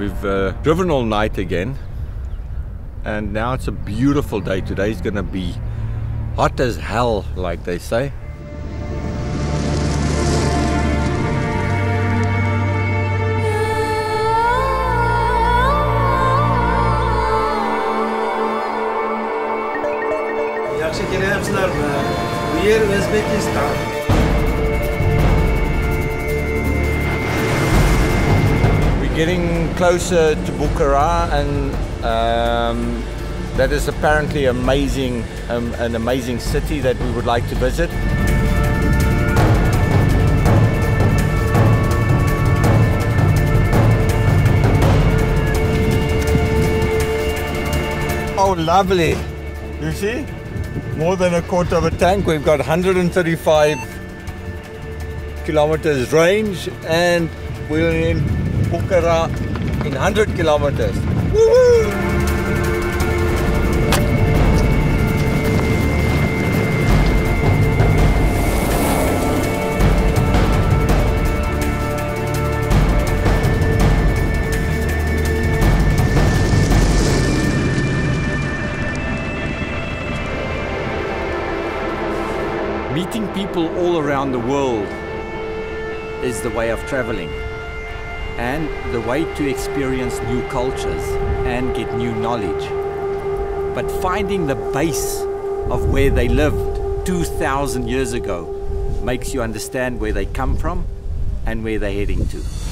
We've uh, driven all night again, and now it's a beautiful day. Today's gonna be hot as hell, like they say. Yaxshi kelyapsizlarmi? Bu. Getting closer to Bukhara, and um, that is apparently amazing, um, an amazing city that we would like to visit. Oh, lovely! You see, more than a quarter of a tank. We've got 135 kilometers range, and we're in Bukhara in 100 kilometers. Meeting people all around the world is the way of traveling and the way to experience new cultures and get new knowledge. But finding the base of where they lived 2,000 years ago makes you understand where they come from and where they're heading to.